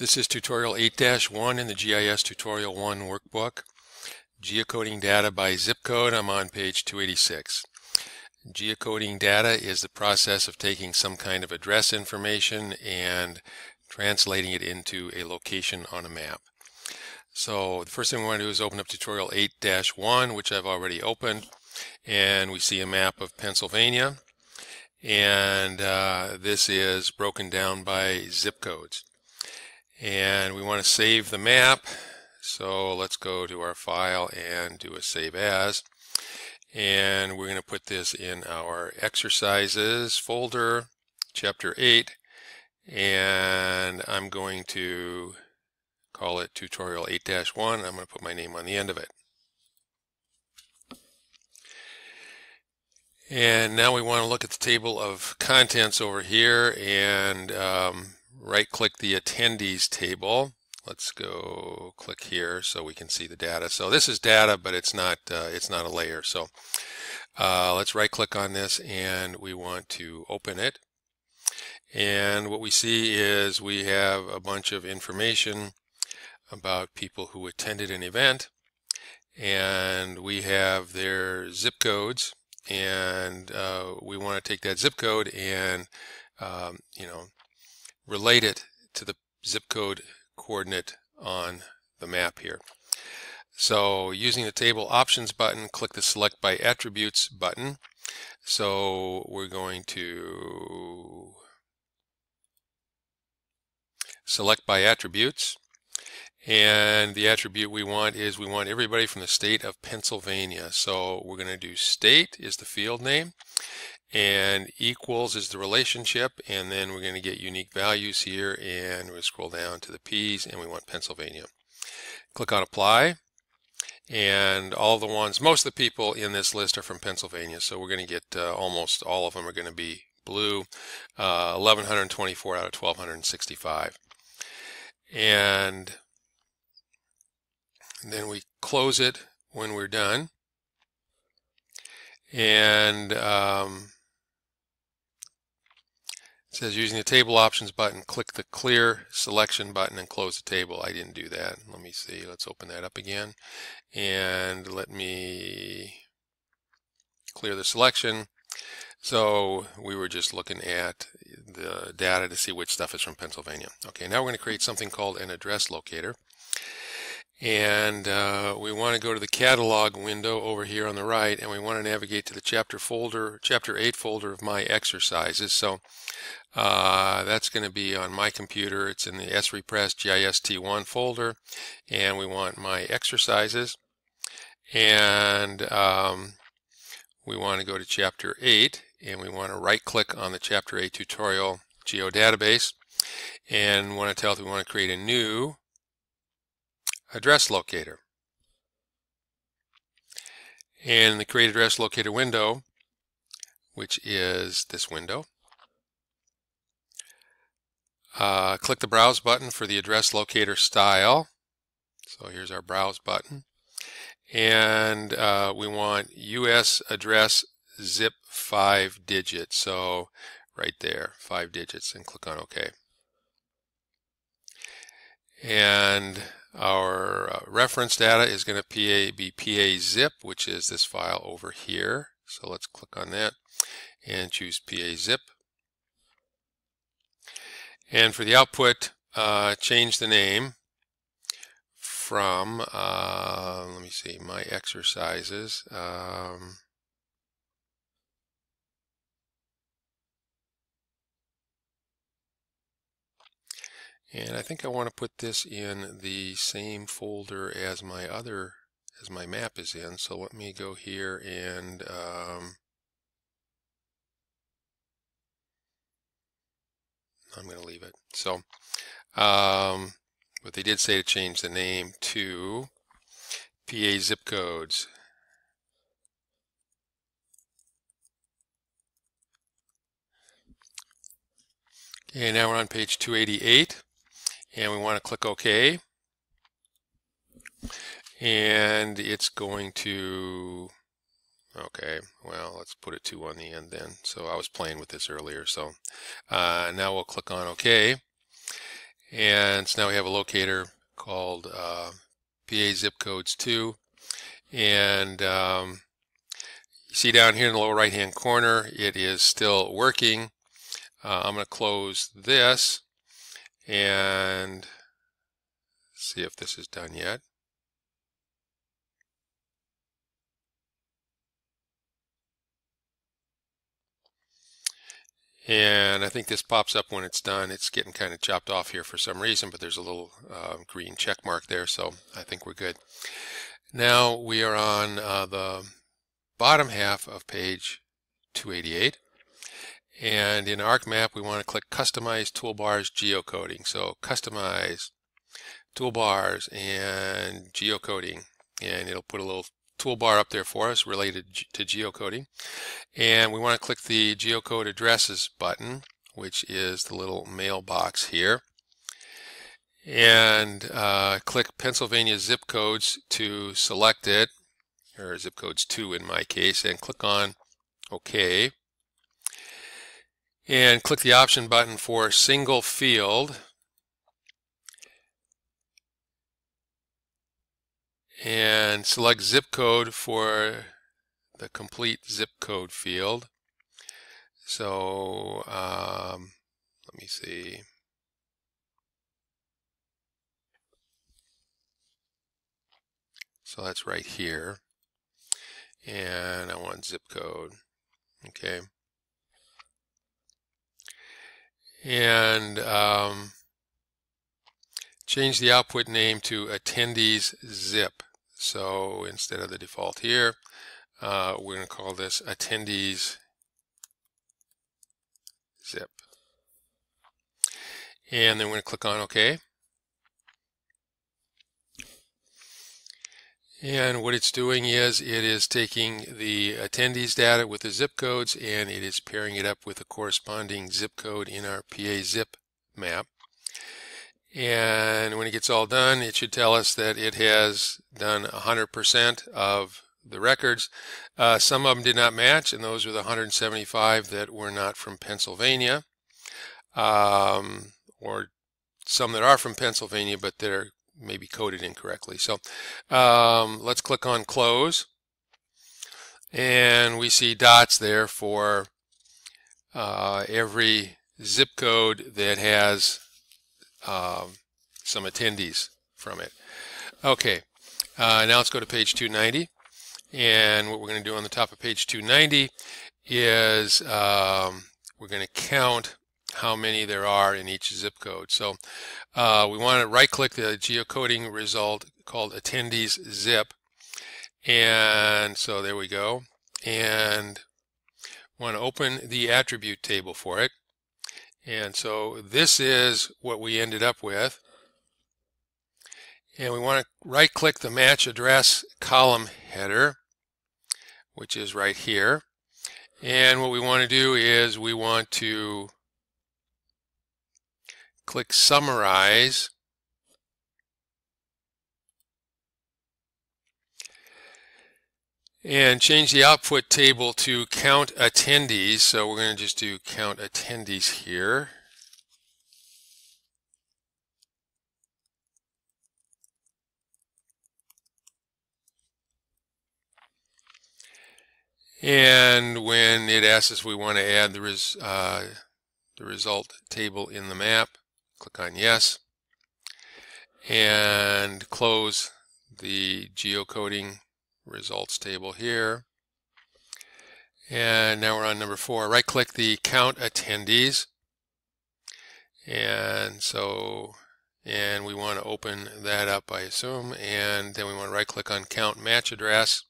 This is tutorial 8-1 in the GIS Tutorial 1 workbook. Geocoding data by zip code. I'm on page 286. Geocoding data is the process of taking some kind of address information and translating it into a location on a map. So the first thing we want to do is open up tutorial 8-1, which I've already opened, and we see a map of Pennsylvania. And uh, this is broken down by zip codes and we want to save the map. So let's go to our file and do a save as. And we're going to put this in our exercises folder chapter 8 and I'm going to call it tutorial 8-1 I'm going to put my name on the end of it. And now we want to look at the table of contents over here and um, right click the attendees table. Let's go click here so we can see the data. So this is data, but it's not uh, it's not a layer. So uh, let's right click on this and we want to open it. And what we see is we have a bunch of information about people who attended an event and we have their zip codes and uh, we want to take that zip code and um, you know relate it to the zip code coordinate on the map here. So using the table options button, click the select by attributes button. So we're going to select by attributes. And the attribute we want is we want everybody from the state of Pennsylvania. So we're going to do state is the field name and equals is the relationship and then we're going to get unique values here and we'll scroll down to the P's and we want Pennsylvania. Click on apply and all the ones, most of the people in this list are from Pennsylvania so we're going to get uh, almost all of them are going to be blue, uh, 1124 out of 1265 and then we close it when we're done. And um, it says using the table options button, click the clear selection button and close the table. I didn't do that. Let me see. Let's open that up again. And let me clear the selection. So we were just looking at the data to see which stuff is from Pennsylvania. Okay, now we're going to create something called an address locator and uh, we want to go to the catalog window over here on the right and we want to navigate to the chapter folder chapter 8 folder of my exercises so uh, that's going to be on my computer it's in the EsriPress GIST1 folder and we want my exercises and um, we want to go to chapter 8 and we want to right click on the chapter 8 tutorial geodatabase and want to tell it we want to create a new address locator. And the create address locator window, which is this window, uh, click the browse button for the address locator style. So here's our browse button. And uh, we want US address zip five digits. So right there, five digits, and click on OK. And our uh, reference data is going to PA, be PA zip, which is this file over here. So let's click on that and choose PA zip. And for the output, uh, change the name from, uh, let me see, my exercises. Um, And I think I want to put this in the same folder as my other, as my map is in. So let me go here and um, I'm going to leave it. So, um, but they did say to change the name to PA zip codes. Okay, now we're on page 288 and we want to click OK and it's going to okay well let's put a 2 on the end then so I was playing with this earlier so uh, now we'll click on OK And so now we have a locator called uh, PA zip codes 2. And um, you see down here in the lower right hand corner, it is still working. Uh, I'm going to close this and see if this is done yet. And I think this pops up when it's done. It's getting kind of chopped off here for some reason, but there's a little uh, green check mark there, so I think we're good. Now we are on uh, the bottom half of page 288. And in ArcMap, we want to click Customize Toolbars Geocoding. So Customize Toolbars and Geocoding. And it'll put a little toolbar up there for us related to geocoding. And we want to click the geocode addresses button, which is the little mailbox here. And uh, click Pennsylvania zip codes to select it, or zip codes 2 in my case, and click on OK. And click the option button for single field and select zip code for the complete zip code field. So um, let me see. So that's right here. And I want zip code. Okay. And um, change the output name to attendees zip. So instead of the default here, uh, we're going to call this attendees zip. And then we're going to click on OK. And what it's doing is it is taking the attendees data with the zip codes and it is pairing it up with the corresponding zip code in our PA zip map. And when it gets all done, it should tell us that it has done 100% of the records. Uh, some of them did not match, and those are the 175 that were not from Pennsylvania, um, or some that are from Pennsylvania, but they're maybe coded incorrectly. So um, let's click on close. And we see dots there for uh, every zip code that has um, some attendees from it. Okay, uh, now let's go to page 290. And what we're going to do on the top of page 290 is um, we're going to count how many there are in each zip code. So uh, we want to right click the geocoding result called attendees zip. And so there we go. And want to open the attribute table for it. And so this is what we ended up with. And we want to right click the match address column header, which is right here. And what we want to do is we want to click summarize and change the output table to count attendees. So we're going to just do count attendees here. And when it asks us we want to add the, res, uh, the result table in the map, click on yes, and close the geocoding results table here. And now we're on number four. Right click the count attendees. And so, and we want to open that up, I assume. And then we want to right click on count match address.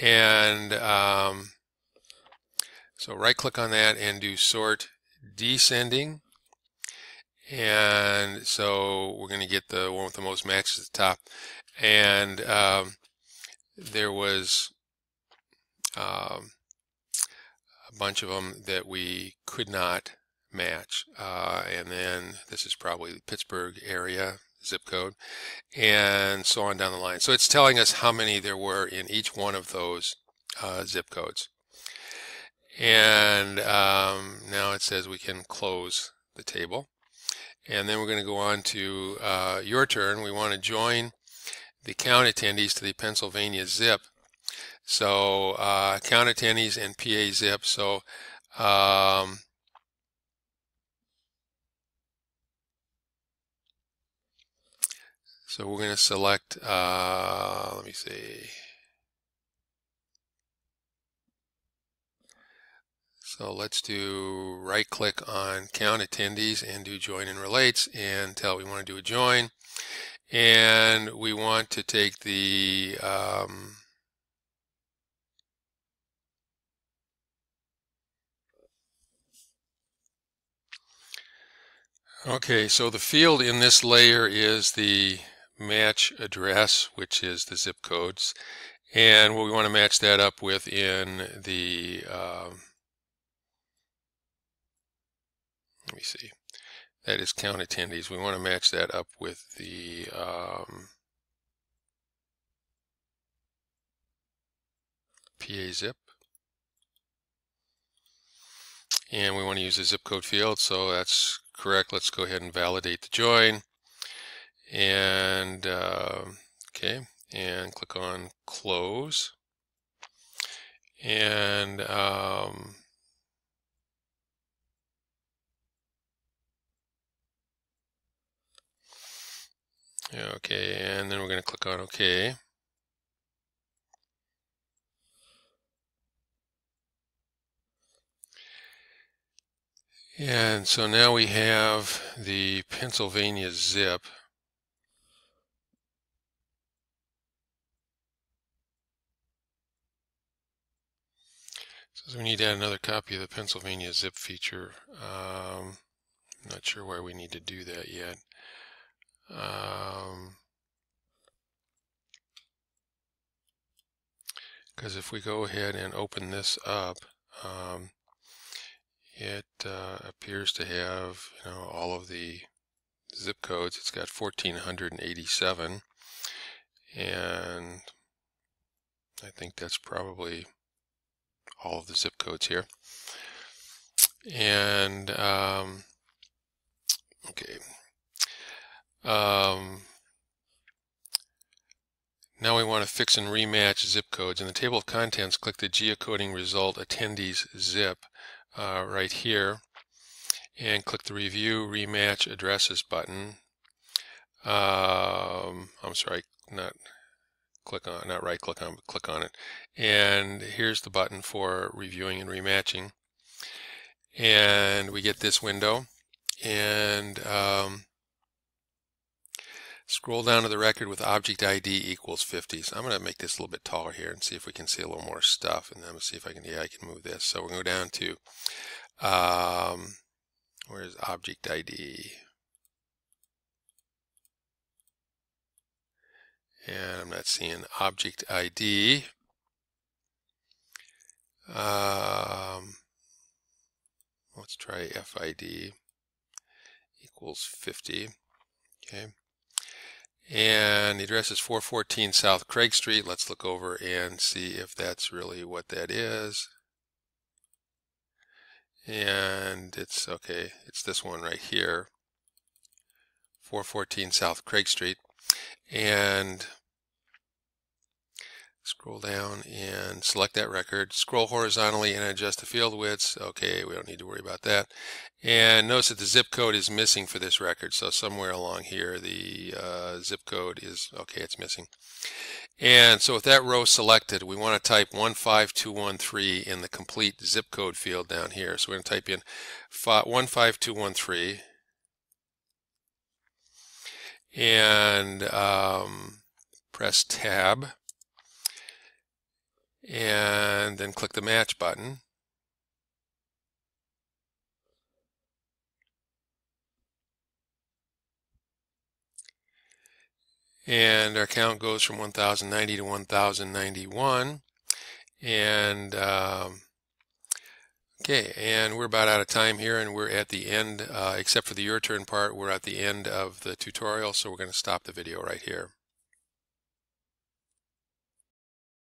And um, so right click on that and do sort descending. And so we're going to get the one with the most matches at the top. And um, there was um, a bunch of them that we could not match. Uh, and then this is probably the Pittsburgh area zip code and so on down the line. So it's telling us how many there were in each one of those uh, zip codes. And um, now it says we can close the table. and then we're going to go on to uh, your turn. We want to join the count attendees to the Pennsylvania zip. So uh, count attendees and PA zip. So um, so we're going to select, uh, let me see. So let's do right click on count attendees and do join and relates and tell we want to do a join. And we want to take the um, Okay, so the field in this layer is the match address, which is the zip codes. And what we want to match that up with in the, um, let me see, that is count attendees. We want to match that up with the um, PA zip. And we want to use the zip code field, so that's correct. Let's go ahead and validate the join. And, uh, okay, and click on close. And, um, okay, and then we're going to click on OK. And so now we have the Pennsylvania zip. So we need to add another copy of the Pennsylvania zip feature. Um, not sure why we need to do that yet. Because um, if we go ahead and open this up, um, it uh, appears to have you know all of the zip codes. It's got 1487 and I think that's probably all of the zip codes here. And um, okay. Um, now we want to fix and rematch zip codes. In the table of contents, click the geocoding result attendees zip uh, right here and click the review rematch addresses button. Um, I'm sorry, not click on, not right click on, but click on it. And here's the button for reviewing and rematching. And we get this window and um, scroll down to the record with object ID equals 50. So I'm going to make this a little bit taller here and see if we can see a little more stuff. And then I'm going to see if I can, yeah, I can move this. So we're going to go down to um, where's object ID? And I'm not seeing object ID. Um, let's try FID equals 50. Okay. And the address is 414 South Craig Street. Let's look over and see if that's really what that is and it's okay it's this one right here 414 South Craig Street and scroll down and select that record scroll horizontally and adjust the field widths. Okay we don't need to worry about that. And notice that the zip code is missing for this record so somewhere along here the uh, zip code is okay it's missing. And so with that row selected, we want to type 15213 in the complete zip code field down here. So we're going to type in 15213 and um, press tab and then click the match button. and our count goes from 1090 to 1091 and um, okay and we're about out of time here and we're at the end uh, except for the your turn part we're at the end of the tutorial so we're going to stop the video right here